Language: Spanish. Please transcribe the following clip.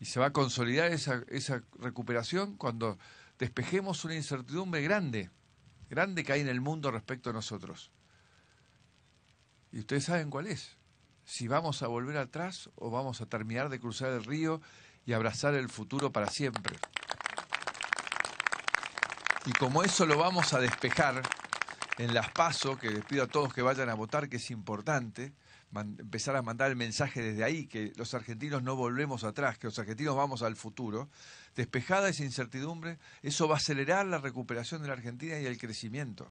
Y se va a consolidar esa, esa recuperación cuando despejemos una incertidumbre grande, grande que hay en el mundo respecto a nosotros. Y ustedes saben cuál es. Si vamos a volver atrás o vamos a terminar de cruzar el río y abrazar el futuro para siempre. Y como eso lo vamos a despejar en las pasos, que les pido a todos que vayan a votar, que es importante, empezar a mandar el mensaje desde ahí, que los argentinos no volvemos atrás, que los argentinos vamos al futuro, despejada esa incertidumbre, eso va a acelerar la recuperación de la Argentina y el crecimiento.